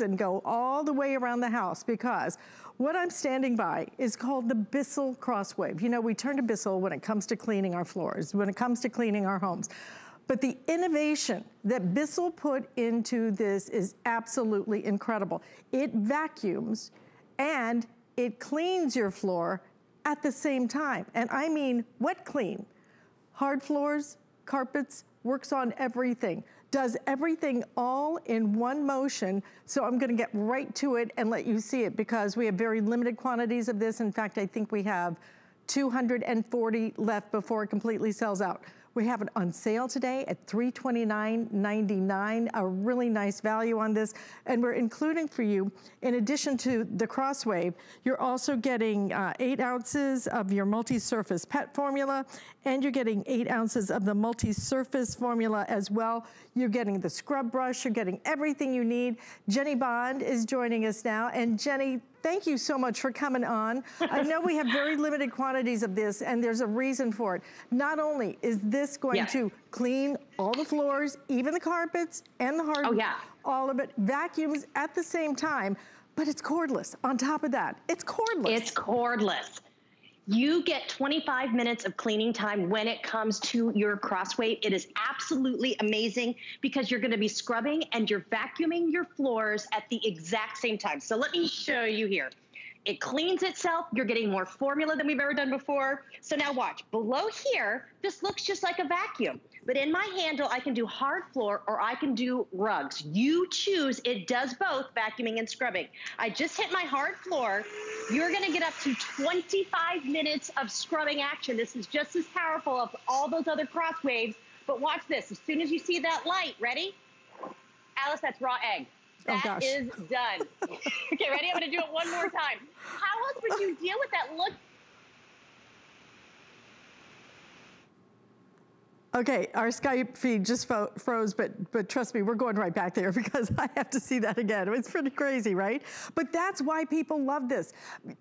and go all the way around the house because what I'm standing by is called the Bissell Crosswave. You know, we turn to Bissell when it comes to cleaning our floors, when it comes to cleaning our homes. But the innovation that Bissell put into this is absolutely incredible. It vacuums and it cleans your floor at the same time. And I mean wet clean. Hard floors, carpets, works on everything does everything all in one motion. So I'm gonna get right to it and let you see it because we have very limited quantities of this. In fact, I think we have 240 left before it completely sells out. We have it on sale today at $329.99, a really nice value on this. And we're including for you, in addition to the Crosswave, you're also getting uh, eight ounces of your multi-surface pet formula, and you're getting eight ounces of the multi-surface formula as well. You're getting the scrub brush, you're getting everything you need. Jenny Bond is joining us now. And Jenny, thank you so much for coming on. I know we have very limited quantities of this and there's a reason for it. Not only is this going yeah. to clean all the floors, even the carpets and the hardwood, oh, yeah. all of it, vacuums at the same time, but it's cordless. On top of that, it's cordless. It's cordless. You get 25 minutes of cleaning time when it comes to your crosswave. It is absolutely amazing because you're gonna be scrubbing and you're vacuuming your floors at the exact same time. So let me show you here. It cleans itself. You're getting more formula than we've ever done before. So now watch, below here, this looks just like a vacuum. But in my handle, I can do hard floor or I can do rugs. You choose, it does both vacuuming and scrubbing. I just hit my hard floor. You're gonna get up to 25 minutes of scrubbing action. This is just as powerful as all those other Crosswaves. But watch this, as soon as you see that light, ready? Alice, that's raw egg. Oh, that oh is done. okay, ready? I'm gonna do it one more time. How else would you deal with that look Okay, our Skype feed just froze, but but trust me, we're going right back there because I have to see that again. It's pretty crazy, right? But that's why people love this.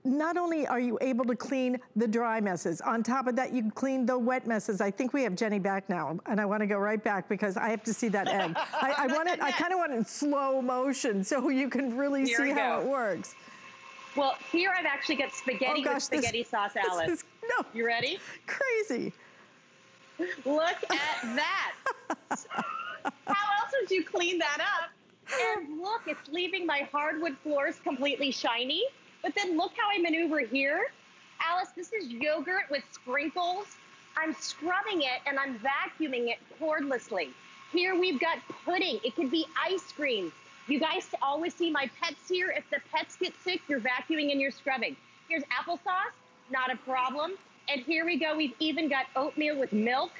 Not only are you able to clean the dry messes, on top of that, you can clean the wet messes. I think we have Jenny back now, and I want to go right back because I have to see that egg. I, I want it. I kind of want it in slow motion so you can really here see how it works. Well, here I've actually got spaghetti oh gosh, with spaghetti this, sauce, Alyce. Is, no, you ready? Crazy. Look at that. How else would you clean that up? And look, it's leaving my hardwood floors completely shiny. But then look how I maneuver here. Alice, this is yogurt with sprinkles. I'm scrubbing it and I'm vacuuming it cordlessly. Here we've got pudding. It could be ice cream. You guys always see my pets here. If the pets get sick, you're vacuuming and you're scrubbing. Here's applesauce, not a problem. And here we go. We've even got oatmeal with milk.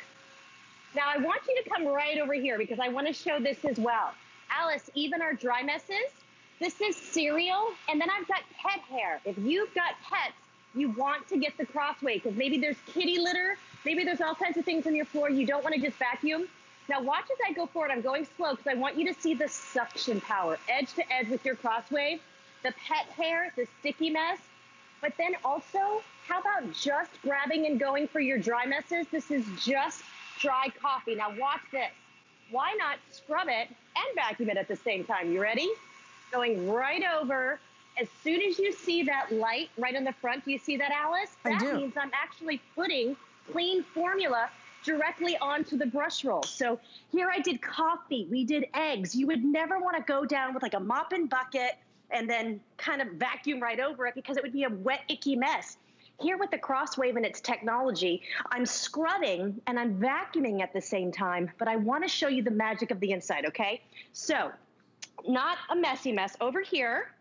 Now I want you to come right over here because I want to show this as well. Alice, even our dry messes, this is cereal. And then I've got pet hair. If you've got pets, you want to get the Crosswave because maybe there's kitty litter. Maybe there's all kinds of things on your floor. You don't want to just vacuum. Now watch as I go forward. I'm going slow because I want you to see the suction power, edge to edge with your crosswave, the pet hair, the sticky mess, but then also how about just grabbing and going for your dry messes? This is just dry coffee. Now watch this. Why not scrub it and vacuum it at the same time? You ready? Going right over. As soon as you see that light right in the front, do you see that, Alyce? That means I'm actually putting clean formula directly onto the brush roll. So here I did coffee, we did eggs. You would never wanna go down with like a mop and bucket and then kind of vacuum right over it because it would be a wet, icky mess. Here with the Crosswave and its technology, I'm scrubbing and I'm vacuuming at the same time, but I wanna show you the magic of the inside, okay? So, not a messy mess. Over here,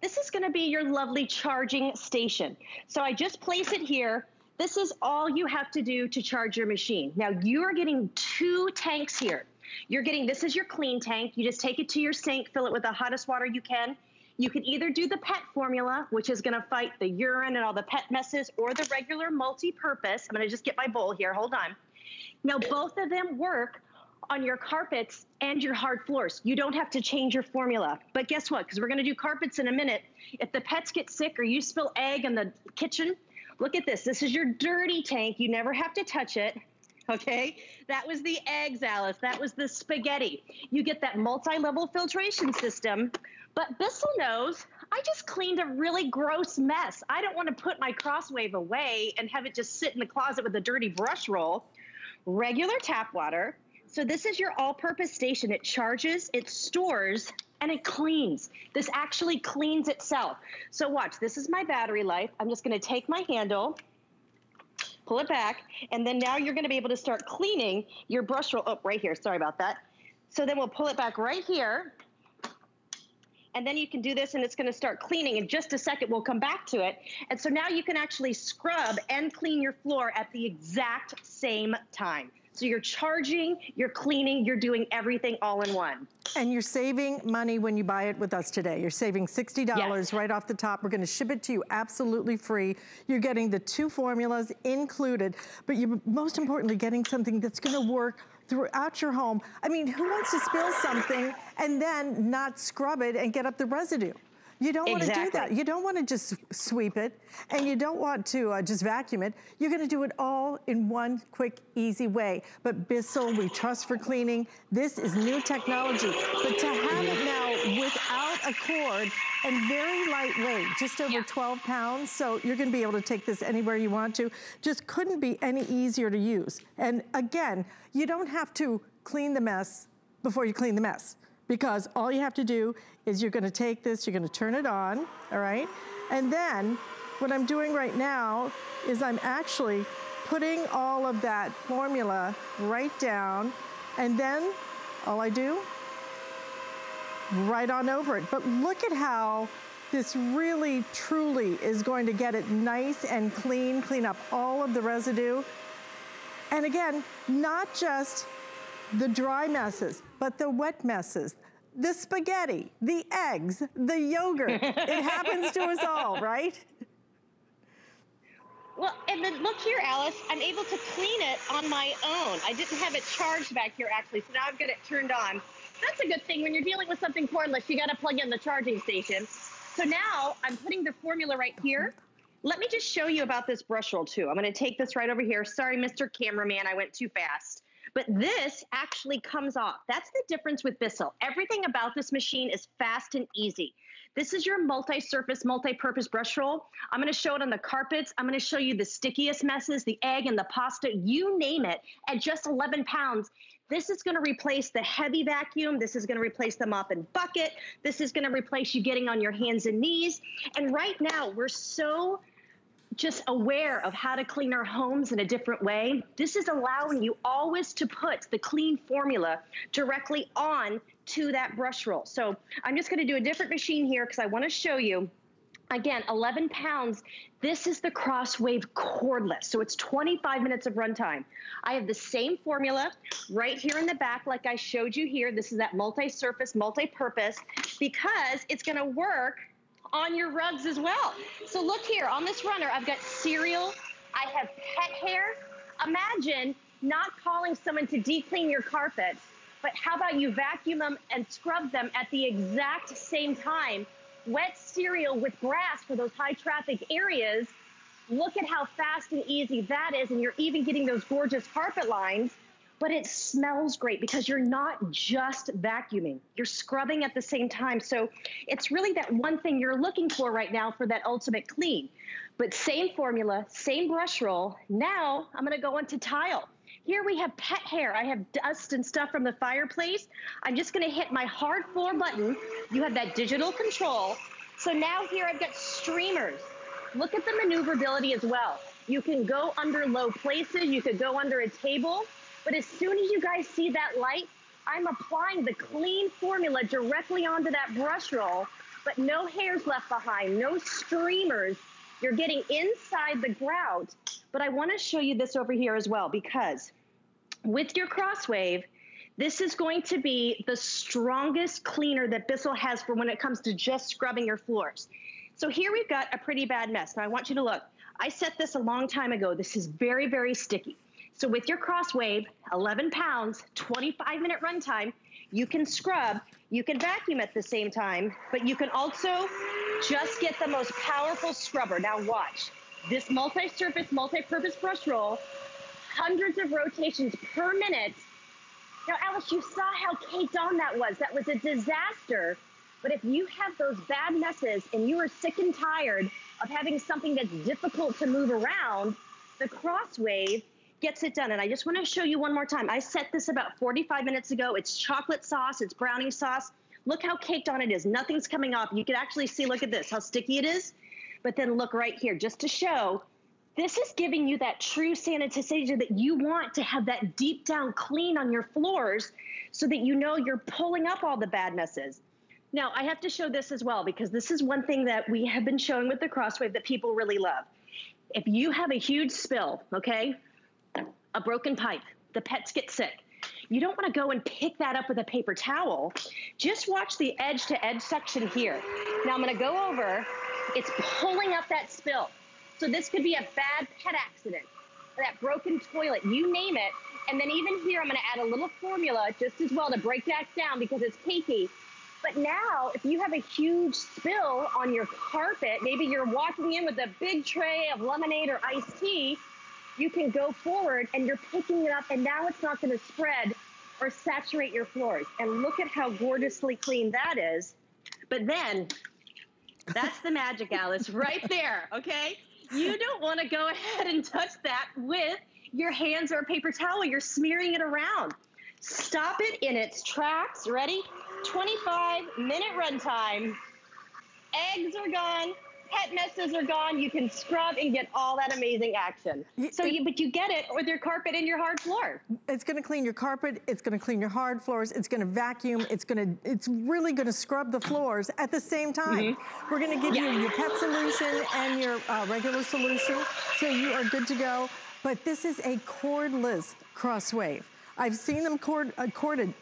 this is gonna be your lovely charging station. So I just place it here. This is all you have to do to charge your machine. Now you are getting two tanks here. You're getting, this is your clean tank. You just take it to your sink, fill it with the hottest water you can. You can either do the pet formula, which is gonna fight the urine and all the pet messes, or the regular multi-purpose. I'm gonna just get my bowl here, hold on. Now, both of them work on your carpets and your hard floors. You don't have to change your formula. But guess what? Because we're gonna do carpets in a minute. If the pets get sick or you spill egg in the kitchen, look at this. This is your dirty tank. You never have to touch it. Okay? That was the eggs, Alice. That was the spaghetti. You get that multi-level filtration system, but Bissell knows I just cleaned a really gross mess. I don't want to put my Crosswave away and have it just sit in the closet with a dirty brush roll. Regular tap water. So this is your all-purpose station. It charges, it stores, and it cleans. This actually cleans itself. So watch, this is my battery life. I'm just gonna take my handle, pull it back, and then now you're gonna be able to start cleaning your brush roll. Oh, right here, sorry about that. So then we'll pull it back right here, and then you can do this and it's gonna start cleaning. In just a second, we'll come back to it. And so now you can actually scrub and clean your floor at the exact same time. So you're charging, you're cleaning, you're doing everything all in one. And you're saving money when you buy it with us today. You're saving $60 yes. right off the top. We're gonna ship it to you absolutely free. You're getting the two formulas included, but you're most importantly getting something that's gonna work throughout your home. I mean, who wants to spill something and then not scrub it and get up the residue? You don't exactly. want to do that. You don't want to just sweep it and you don't want to uh, just vacuum it. You're going to do it all in one quick, easy way. But Bissell, we trust for cleaning. This is new technology. But to have it now without a cord and very lightweight, just over yeah. 12 pounds. So you're going to be able to take this anywhere you want to. Just couldn't be any easier to use. And again, you don't have to clean the mess before you clean the mess because all you have to do is you're gonna take this, you're gonna turn it on, all right? And then what I'm doing right now is I'm actually putting all of that formula right down and then all I do, right on over it. But look at how this really, truly is going to get it nice and clean, clean up all of the residue. And again, not just the dry messes, but the wet messes, the spaghetti, the eggs, the yogurt. it happens to us all, right? Well, and then look here, Alice, I'm able to clean it on my own. I didn't have it charged back here, actually, so now I've got it turned on. That's a good thing. When you're dealing with something cordless, you got to plug in the charging station. So now I'm putting the formula right here. Let me just show you about this brush roll, too. I'm going to take this right over here. Sorry, Mr. Cameraman, I went too fast. But this actually comes off. That's the difference with Bissell. Everything about this machine is fast and easy. This is your multi-surface, multi-purpose brush roll. I'm gonna show it on the carpets. I'm gonna show you the stickiest messes, the egg and the pasta, you name it, at just 11 pounds. This is gonna replace the heavy vacuum. This is gonna replace the mop and bucket. This is gonna replace you getting on your hands and knees. And right now, we're so just aware of how to clean our homes in a different way, this is allowing you always to put the clean formula directly on to that brush roll. So I'm just gonna do a different machine here because I wanna show you Again, 11 pounds. This is the Crosswave cordless. So it's 25 minutes of runtime. I have the same formula right here in the back like I showed you here. This is that multi-surface, multi-purpose because it's gonna work on your rugs as well. So look here, on this runner, I've got cereal, I have pet hair. Imagine not calling someone to deep-clean your carpets, but how about you vacuum them and scrub them at the exact same time? Wet cereal with grass for those high traffic areas. Look at how fast and easy that is, and you're even getting those gorgeous carpet lines but it smells great because you're not just vacuuming, you're scrubbing at the same time. So it's really that one thing you're looking for right now for that ultimate clean. But same formula, same brush roll. Now I'm gonna go into tile. Here we have pet hair. I have dust and stuff from the fireplace. I'm just gonna hit my hard floor button. You have that digital control. So now here I've got streamers. Look at the maneuverability as well. You can go under low places. You could go under a table. But as soon as you guys see that light, I'm applying the clean formula directly onto that brush roll, but no hairs left behind, no streamers. You're getting inside the grout. But I wanna show you this over here as well, because with your Crosswave, this is going to be the strongest cleaner that Bissell has for when it comes to just scrubbing your floors. So here we've got a pretty bad mess. Now I want you to look. I set this a long time ago. This is very, very sticky. So with your Crosswave, 11 pounds, 25 minute runtime, you can scrub, you can vacuum at the same time, but you can also just get the most powerful scrubber. Now watch, this multi-surface, multi-purpose brush roll, hundreds of rotations per minute. Now, Alice, you saw how caked on that was. That was a disaster. But if you have those bad messes and you are sick and tired of having something that's difficult to move around, the Crosswave gets it done. And I just want to show you one more time. I set this about 45 minutes ago. It's chocolate sauce, it's brownie sauce. Look how caked on it is. Nothing's coming off. You can actually see, look at this, how sticky it is. But then look right here, just to show, this is giving you that true sanitization that you want to have that deep down clean on your floors so that you know you're pulling up all the bad messes. Now, I have to show this as well because this is one thing that we have been showing with the Crosswave that people really love. If you have a huge spill, okay, a broken pipe, the pets get sick, you don't want to go and pick that up with a paper towel. Just watch the edge to edge section here. Now I'm going to go over. It's pulling up that spill. So this could be a bad pet accident, that broken toilet, you name it. And then even here, I'm going to add a little formula just as well to break that down because it's cakey. But now, if you have a huge spill on your carpet, maybe you're walking in with a big tray of lemonade or iced tea, you can go forward and you're picking it up and now it's not going to spread or saturate your floors. And look at how gorgeously clean that is. But then, that's the magic, Alice, right there, okay? You don't want to go ahead and touch that with your hands or a paper towel. You're smearing it around. Stop it in its tracks. Ready? 25 minute runtime. Eggs are gone pet messes are gone. You can scrub and get all that amazing action. So you, but you get it with your carpet and your hard floor. It's gonna clean your carpet, it's gonna clean your hard floors, it's gonna vacuum, it's gonna, it's really gonna scrub the floors at the same time. Mm -hmm. We're gonna give yeah. you your pet solution and your uh, regular solution, so you are good to go. But this is a cordless crosswave. I've seen them cord, uh, corded